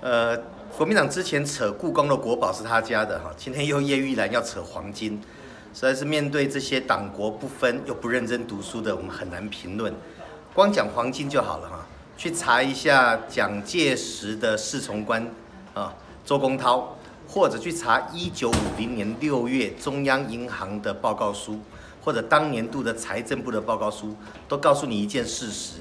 呃，国民党之前扯故宫的国宝是他家的哈，今天又叶玉兰要扯黄金，实在是面对这些党国不分又不认真读书的，我们很难评论。光讲黄金就好了哈，去查一下蒋介石的侍从官啊周公涛，或者去查一九五零年六月中央银行的报告书，或者当年度的财政部的报告书，都告诉你一件事实。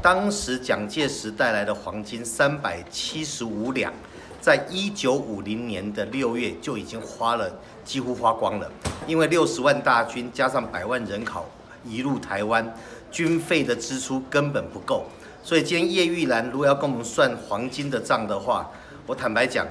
当时蒋介石带来的黄金三百七十五两，在一九五零年的六月就已经花了，几乎花光了。因为六十万大军加上百万人口移入台湾，军费的支出根本不够。所以今天叶玉兰如果要跟我们算黄金的账的话，我坦白讲，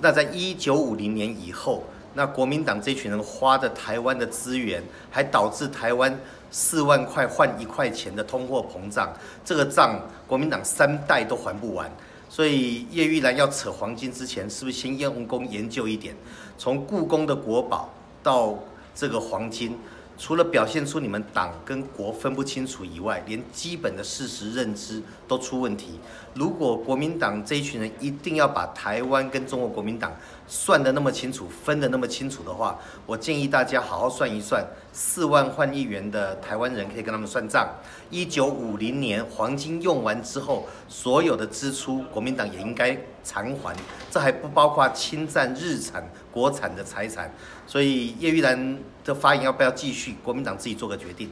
那在一九五零年以后，那国民党这群人花的台湾的资源，还导致台湾。四万块换一块钱的通货膨胀，这个账国民党三代都还不完。所以叶玉兰要扯黄金之前，是不是先用功研究一点？从故宫的国宝到这个黄金，除了表现出你们党跟国分不清楚以外，连基本的事实认知都出问题。如果国民党这一群人一定要把台湾跟中国国民党算得那么清楚，分得那么清楚的话，我建议大家好好算一算，四万换一元的台湾人可以跟他们算账。一九五零年黄金用完之后，所有的支出国民党也应该偿还，这还不包括侵占日产、国产的财产。所以叶玉兰的发言要不要继续？国民党自己做个决定。